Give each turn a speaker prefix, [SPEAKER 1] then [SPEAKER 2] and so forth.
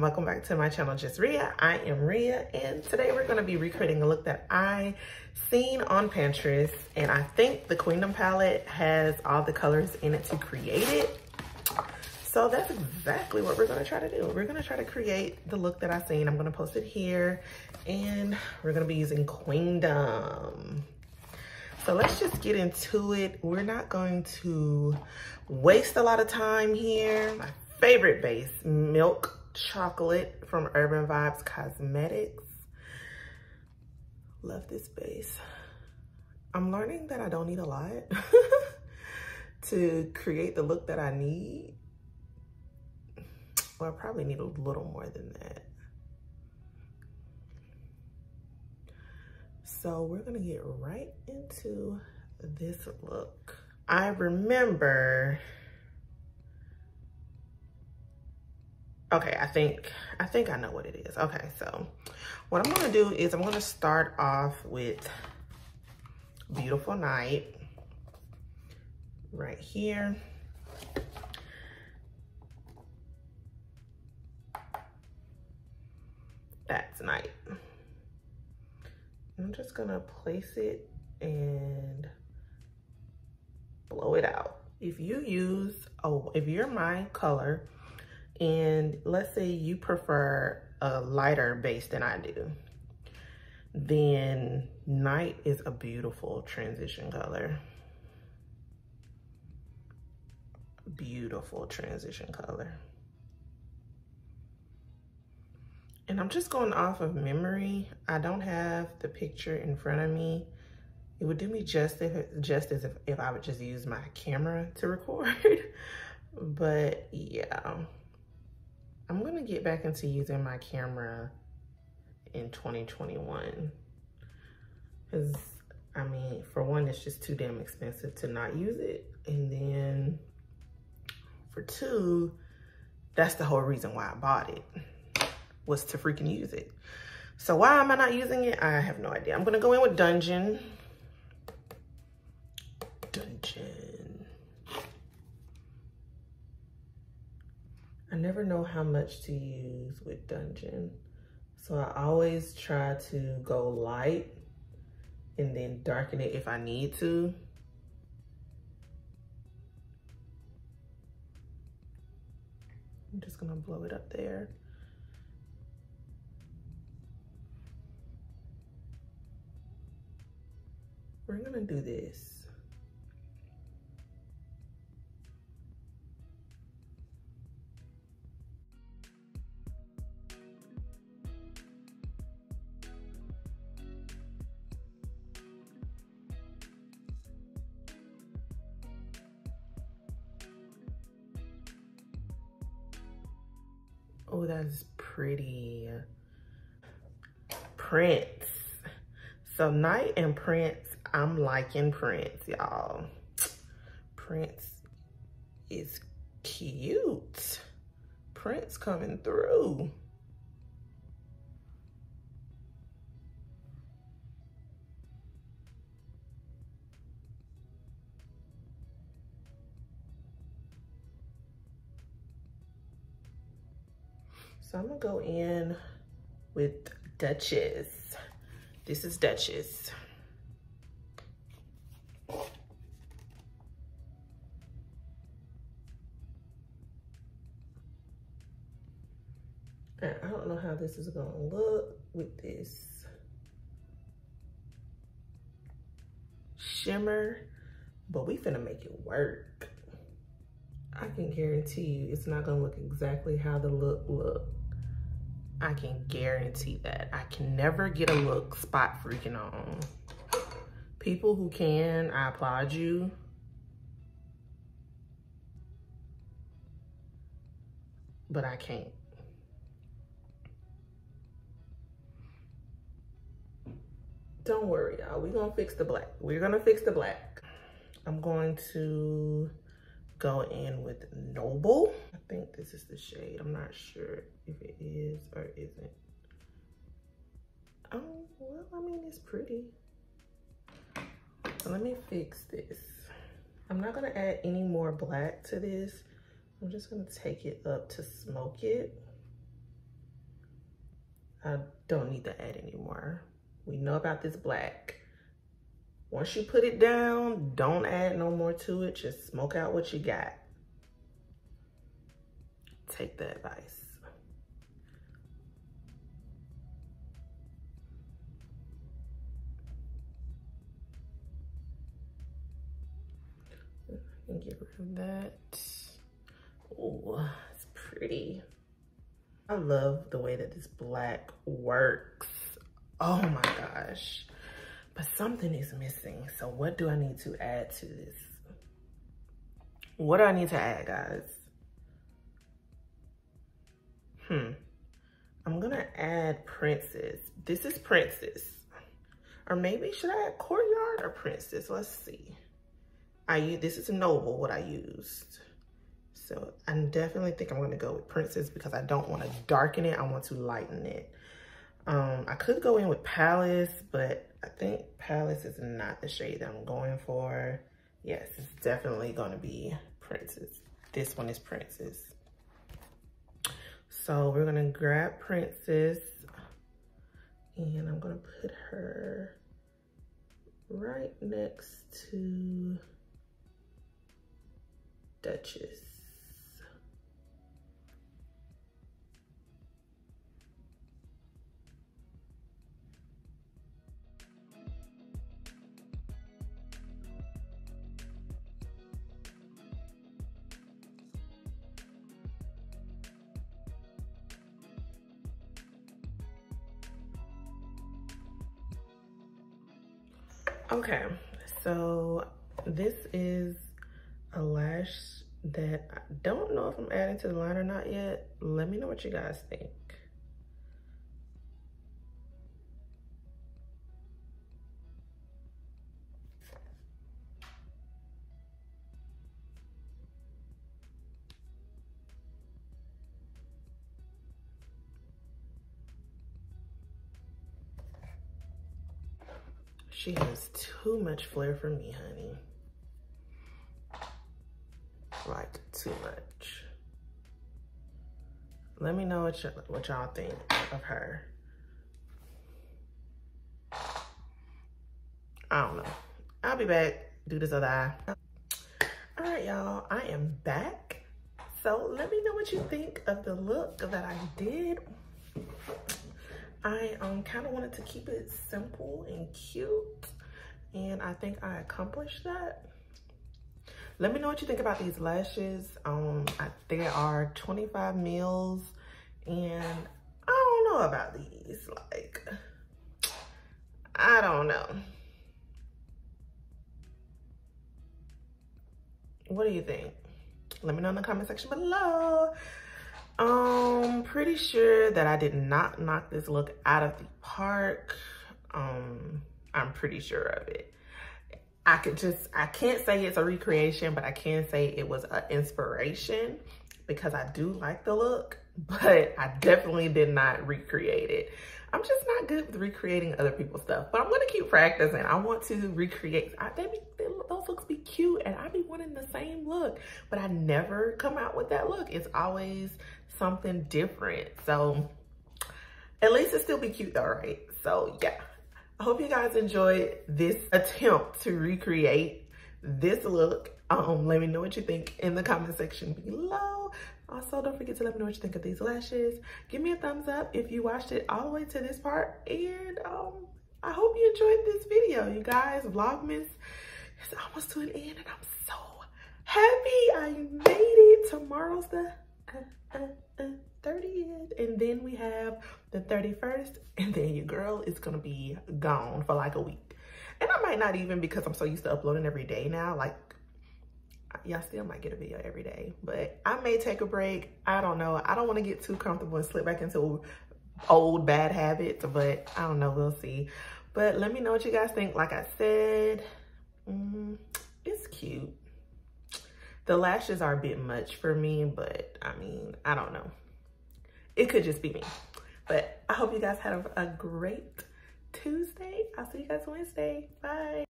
[SPEAKER 1] welcome back to my channel, Juuusst Ria. I am Ria, and today we're gonna be recreating a look that I seen on Pinterest, and I think the Queendom palette has all the colors in it to create it. So that's exactly what we're gonna try to do. We're gonna try to create the look that I seen. I'm gonna post it here, and we're gonna be using Queendom. So let's just get into it. We're not going to waste a lot of time here. My favorite base, Milk Chocolate from Urban Vibez Cosmetics. Love this base. I'm learning that I don't need a lot to create the look that I need. Well, I probably need a little more than that. So we're gonna get right into this look. I remember Okay, I think, I think I know what it is. Okay, so what I'm gonna do is I'm gonna start off with Beautiful Night right here. That's night. I'm just gonna place it and blow it out. If you use, oh, if you're my color, and let's say you prefer a lighter base than I do, then night is a beautiful transition color. Beautiful transition color. And I'm just going off of memory. I don't have the picture in front of me. It would do me just if, just as if, if I would just use my camera to record. but yeah. I'm gonna get back into using my camera in 2021. Cause I mean, for one, it's just too damn expensive to not use it. And then for two, that's the whole reason why I bought it, was to freaking use it. So why am I not using it? I have no idea. I'm gonna go in with Dungeon. Dungeon. I never know how much to use with Dungeon. So I always try to go light and then darken it if I need to. I'm just gonna blow it up there. We're gonna do this. Oh, that's pretty. Prince. So Night and Prince, I'm liking Prince, y'all. Prince is cute. Prince coming through. So I'm gonna go in with Duchess. This is Duchess. I don't know how this is gonna look with this shimmer, but we finna make it work. I can guarantee you it's not gonna look exactly how the look look. I can guarantee that. I can never get a look spot freaking on. People who can, I applaud you. But I can't. Don't worry, y'all. We're gonna fix the black. We're gonna fix the black. I'm going to go in with Noble. I think this is the shade. I'm not sure if it is or isn't. Oh, well, I mean, it's pretty. So let me fix this. I'm not gonna add any more black to this. I'm just gonna take it up to smoke it. I don't need to add anymore. We know about this black. Once you put it down, don't add no more to it. Just smoke out what you got. Take the advice. And get rid of that. Oh, it's pretty. I love the way that this black works. Oh my gosh. But something is missing. So what do I need to add to this? What do I need to add, guys? Hmm. I'm gonna add Princess. This is Princess. Or maybe should I add Courtyard or Princess? Let's see. I use, this is Noble what I used. So I definitely think I'm gonna go with Princess because I don't wanna darken it. I want to lighten it. Um, I could go in with Palace, but I think Palace is not the shade that I'm going for. Yes, it's definitely gonna be Princess. This one is Princess. So we're gonna grab Princess and I'm gonna put her right next to Duchess. Okay, so this is a lash that I don't know if I'm adding to the line or not yet. Let me know what you guys think. She has too much flair for me, honey. Like, too much. Let me know what y'all think of her. I don't know. I'll be back. Do this other eye. All right, y'all. I am back. So let me know what you think of the look that I did. I um, kind of wanted to keep it simple and cute. And I think I accomplished that. Let me know what you think about these lashes. Um, I, they are 25 mils. And I don't know about these. Like, I don't know. What do you think? Let me know in the comment section below. Um, pretty sure that I did not knock this look out of the park. Um, I'm pretty sure of it. I could just, I can't say it's a recreation, but I can say it was an inspiration because I do like the look, but I definitely did not recreate it. I'm just not good with recreating other people's stuff, but I'm gonna keep practicing. I want to recreate, I, they be, they, those looks be cute and I be wanting the same look, but I never come out with that look. It's always something different. So at least it still be cute though, right? So yeah, I hope you guys enjoyed this attempt to recreate this look. Um, let me know what you think in the comment section below. Also, don't forget to let me know what you think of these lashes. Give me a thumbs up if you watched it all the way to this part. And um, I hope you enjoyed this video. You guys, Vlogmas is almost to an end and I'm so happy I made it. Tomorrow's the uh, uh, uh, 30th and then we have the 31st and then your girl is gonna be gone for like a week. And I might not even because I'm so used to uploading every day now. Like y'all still might get a video every day, but I may take a break. I don't know. I don't want to get too comfortable and slip back into old bad habits, but I don't know. We'll see. But let me know what you guys think. Like I said, mm, it's cute. The lashes are a bit much for me, but I mean, I don't know. It could just be me. But I hope you guys had a, a great Tuesday. I'll see you guys Wednesday. Bye.